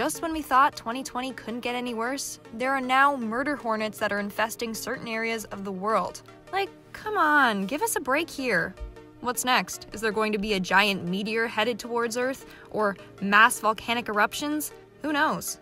just when we thought 2020 couldn't get any worse, there are now murder hornets that are infesting certain areas of the world. Like, come on, give us a break here. What's next? Is there going to be a giant meteor headed towards Earth? Or mass volcanic eruptions? Who knows?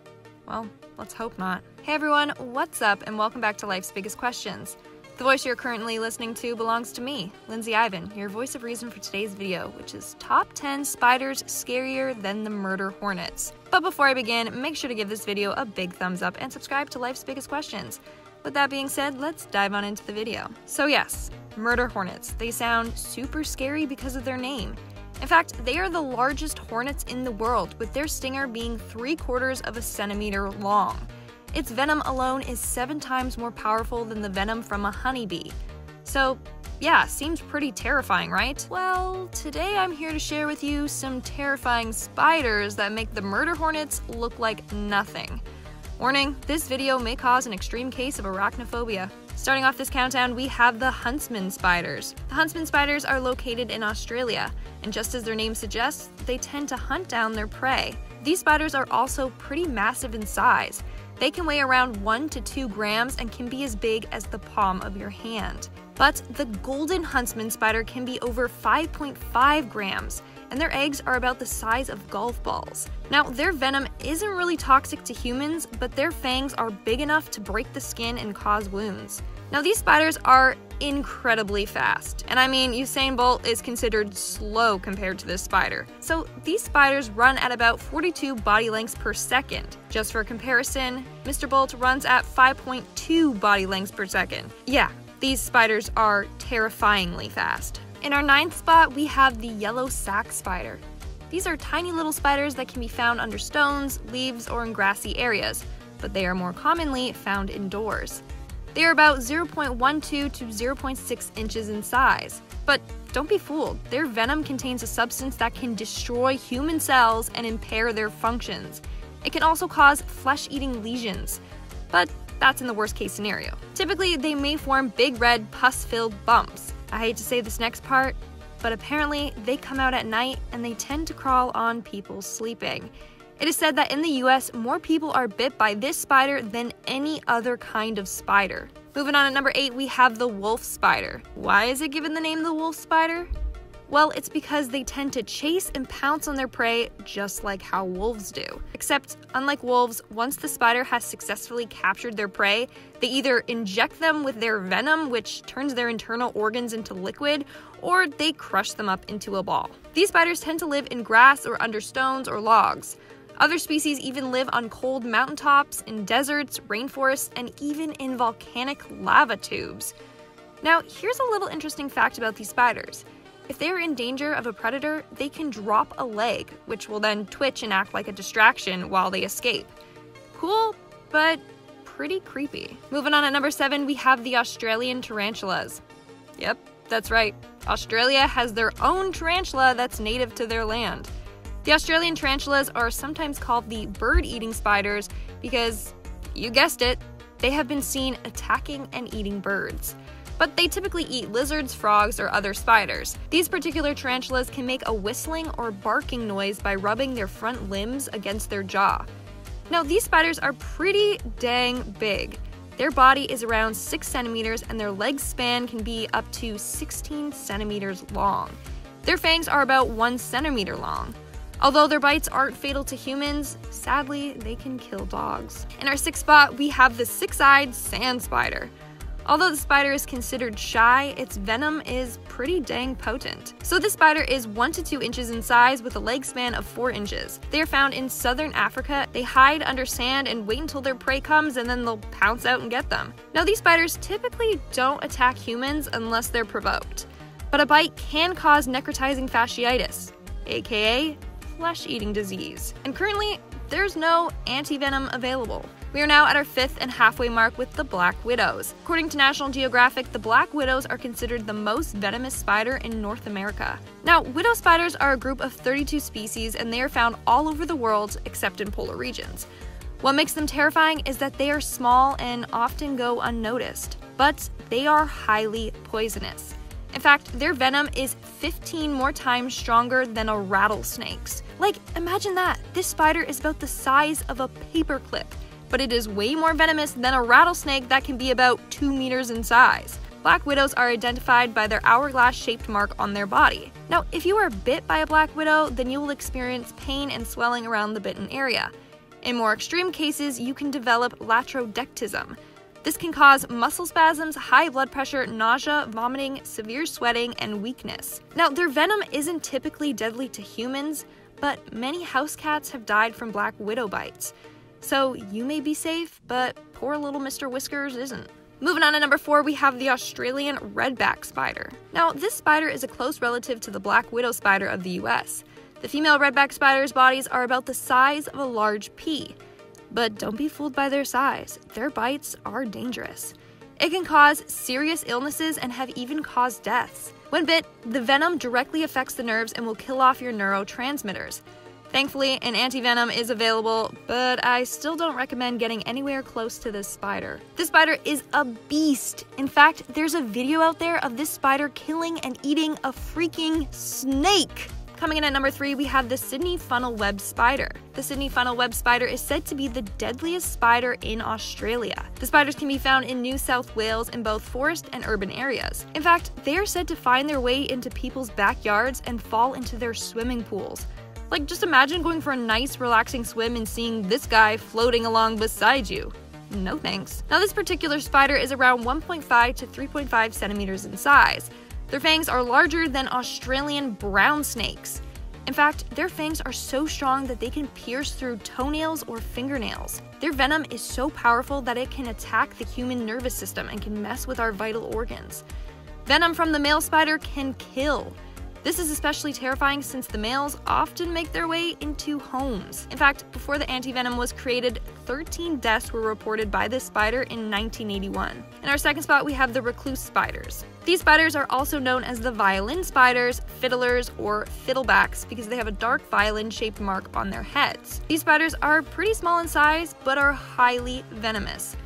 Well, let's hope not. Hey everyone, what's up, and welcome back to Life's Biggest Questions. The voice you're currently listening to belongs to me, Lindsay Ivan, your voice of reason for today's video, which is top 10 spiders scarier than the murder hornets. But before I begin, make sure to give this video a big thumbs up and subscribe to Life's Biggest Questions. With that being said, let's dive on into the video. So yes, murder hornets. They sound super scary because of their name. In fact, they are the largest hornets in the world, with their stinger being 3 quarters of a centimeter long. Its venom alone is seven times more powerful than the venom from a honeybee. So, yeah, seems pretty terrifying, right? Well, today I'm here to share with you some terrifying spiders that make the murder hornets look like nothing. Warning, this video may cause an extreme case of arachnophobia. Starting off this countdown, we have the huntsman spiders. The huntsman spiders are located in Australia, and just as their name suggests, they tend to hunt down their prey. These spiders are also pretty massive in size, they can weigh around 1 to 2 grams and can be as big as the palm of your hand. But the golden huntsman spider can be over 5.5 grams, and their eggs are about the size of golf balls. Now, their venom isn't really toxic to humans, but their fangs are big enough to break the skin and cause wounds. Now, these spiders are incredibly fast, and I mean, Usain Bolt is considered slow compared to this spider. So, these spiders run at about 42 body lengths per second. Just for comparison, Mr. Bolt runs at 5.2 body lengths per second. Yeah, these spiders are terrifyingly fast. In our ninth spot, we have the yellow sac spider. These are tiny little spiders that can be found under stones, leaves, or in grassy areas, but they are more commonly found indoors. They are about 0.12 to 0.6 inches in size. But don't be fooled, their venom contains a substance that can destroy human cells and impair their functions. It can also cause flesh eating lesions, but that's in the worst case scenario. Typically, they may form big red pus filled bumps. I hate to say this next part, but apparently they come out at night and they tend to crawl on people sleeping. It is said that in the US, more people are bit by this spider than any other kind of spider. Moving on at number 8, we have the wolf spider. Why is it given the name the wolf spider? Well, it's because they tend to chase and pounce on their prey just like how wolves do. Except, unlike wolves, once the spider has successfully captured their prey, they either inject them with their venom, which turns their internal organs into liquid, or they crush them up into a ball. These spiders tend to live in grass or under stones or logs. Other species even live on cold mountaintops, in deserts, rainforests, and even in volcanic lava tubes. Now, here's a little interesting fact about these spiders. If they are in danger of a predator, they can drop a leg, which will then twitch and act like a distraction while they escape. Cool, but pretty creepy. Moving on at number 7, we have the Australian tarantulas. Yep, that's right. Australia has their own tarantula that's native to their land. The Australian tarantulas are sometimes called the bird eating spiders because, you guessed it, they have been seen attacking and eating birds. But they typically eat lizards, frogs, or other spiders. These particular tarantulas can make a whistling or barking noise by rubbing their front limbs against their jaw. Now, these spiders are pretty dang big. Their body is around 6 centimeters and their leg span can be up to 16 centimeters long. Their fangs are about 1 centimeter long. Although their bites aren't fatal to humans, sadly, they can kill dogs. In our sixth spot, we have the six eyed sand spider. Although the spider is considered shy, its venom is pretty dang potent. So this spider is 1 to 2 inches in size with a leg span of 4 inches. They are found in southern Africa. They hide under sand and wait until their prey comes and then they'll pounce out and get them. Now these spiders typically don't attack humans unless they're provoked. But a bite can cause necrotizing fasciitis, aka flesh eating disease. And currently, there's no anti-venom available. We are now at our fifth and halfway mark with the black widows. According to National Geographic, the black widows are considered the most venomous spider in North America. Now, widow spiders are a group of 32 species and they are found all over the world except in polar regions. What makes them terrifying is that they are small and often go unnoticed, but they are highly poisonous. In fact, their venom is 15 more times stronger than a rattlesnake's. Like, imagine that. This spider is about the size of a paperclip, but it is way more venomous than a rattlesnake that can be about 2 meters in size. Black widows are identified by their hourglass shaped mark on their body. Now, if you are bit by a black widow, then you will experience pain and swelling around the bitten area. In more extreme cases, you can develop latrodectism. This can cause muscle spasms, high blood pressure, nausea, vomiting, severe sweating, and weakness. Now, their venom isn't typically deadly to humans, but many house cats have died from black widow bites. So you may be safe, but poor little Mr. Whiskers isn't. Moving on to number four, we have the Australian redback spider. Now, this spider is a close relative to the black widow spider of the US. The female redback spider's bodies are about the size of a large pea. But don't be fooled by their size, their bites are dangerous. It can cause serious illnesses and have even caused deaths. When bit, the venom directly affects the nerves and will kill off your neurotransmitters. Thankfully, an anti-venom is available, but I still don't recommend getting anywhere close to this spider. This spider is a beast. In fact, there's a video out there of this spider killing and eating a freaking snake. Coming in at number three, we have the Sydney funnel web spider. The Sydney funnel web spider is said to be the deadliest spider in Australia. The spiders can be found in New South Wales in both forest and urban areas. In fact, they are said to find their way into people's backyards and fall into their swimming pools. Like, just imagine going for a nice, relaxing swim and seeing this guy floating along beside you. No thanks. Now, this particular spider is around 1.5 to 3.5 centimeters in size. Their fangs are larger than Australian brown snakes. In fact, their fangs are so strong that they can pierce through toenails or fingernails. Their venom is so powerful that it can attack the human nervous system and can mess with our vital organs. Venom from the male spider can kill. This is especially terrifying since the males often make their way into homes. In fact, before the antivenom was created, 13 deaths were reported by this spider in 1981. In our second spot, we have the recluse spiders. These spiders are also known as the violin spiders, fiddlers, or fiddlebacks because they have a dark violin shaped mark on their heads. These spiders are pretty small in size but are highly venomous.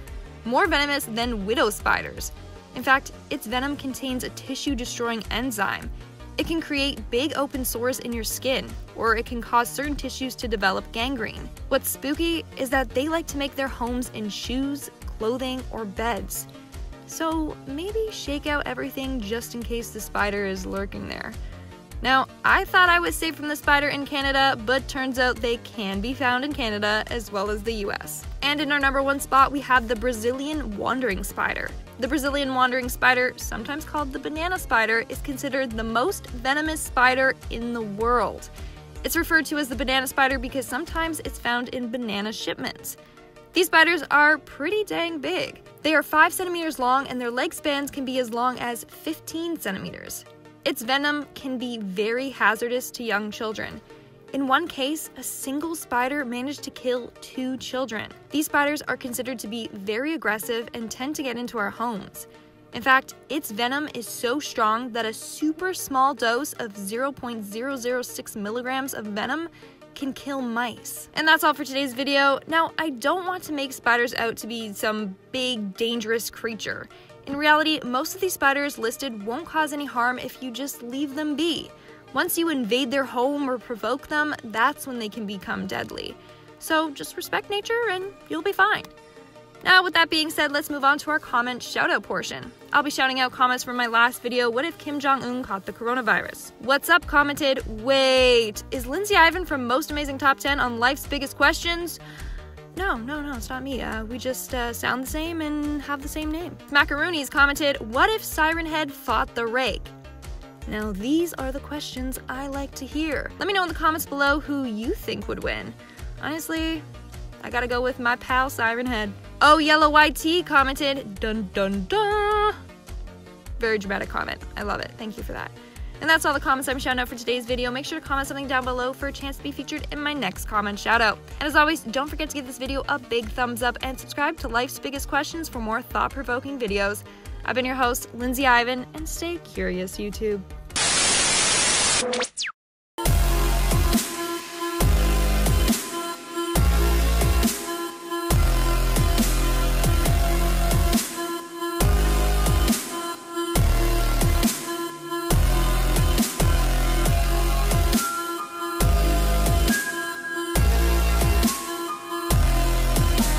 More venomous than widow spiders. In fact, its venom contains a tissue destroying enzyme it can create big open sores in your skin, or it can cause certain tissues to develop gangrene. What's spooky is that they like to make their homes in shoes, clothing, or beds. So maybe shake out everything just in case the spider is lurking there. Now, I thought I was safe from the spider in Canada, but turns out they can be found in Canada as well as the US. And in our number one spot, we have the Brazilian wandering spider. The Brazilian wandering spider, sometimes called the banana spider, is considered the most venomous spider in the world. It's referred to as the banana spider because sometimes it's found in banana shipments. These spiders are pretty dang big. They are 5 centimeters long and their leg spans can be as long as 15 centimeters. Its venom can be very hazardous to young children. In one case, a single spider managed to kill two children. These spiders are considered to be very aggressive and tend to get into our homes. In fact, its venom is so strong that a super small dose of 0.006 milligrams of venom can kill mice. And that's all for today's video. Now, I don't want to make spiders out to be some big, dangerous creature. In reality, most of these spiders listed won't cause any harm if you just leave them be. Once you invade their home or provoke them, that's when they can become deadly. So just respect nature and you'll be fine. Now, with that being said, let's move on to our comment shoutout portion. I'll be shouting out comments from my last video, What if Kim Jong Un caught the coronavirus? What's up commented, Wait, is Lindsay Ivan from Most Amazing Top 10 on Life's Biggest Questions? No, no, no, it's not me. Uh, we just uh, sound the same and have the same name. Macaroonies commented, What if Siren Head fought the Rake? Now, these are the questions I like to hear. Let me know in the comments below who you think would win. Honestly, I gotta go with my pal Siren Head. Oh, Yellow YT commented, Dun dun dun. Very dramatic comment. I love it. Thank you for that. And that's all the comments I'm shouting out for today's video. Make sure to comment something down below for a chance to be featured in my next comment shout out. And as always, don't forget to give this video a big thumbs up and subscribe to Life's Biggest Questions for more thought-provoking videos. I've been your host, Lindsay Ivan, and stay curious, YouTube.